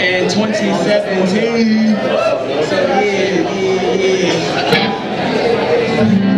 in 2017. So yeah, yeah, yeah.